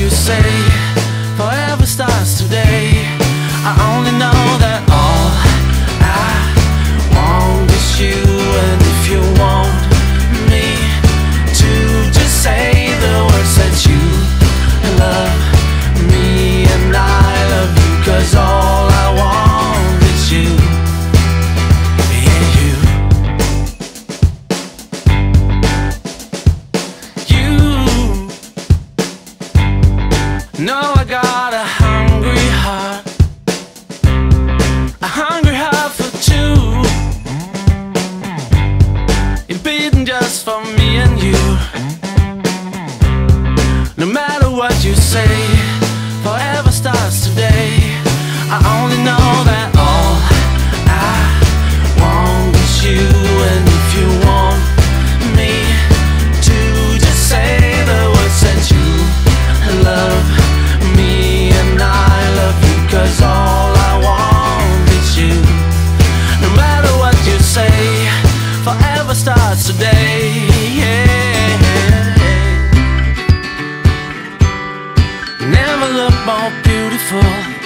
you say No, I got a hungry heart. A hungry heart for two. You're just for me and you. No matter what you say Forever starts today. I only know that beautiful.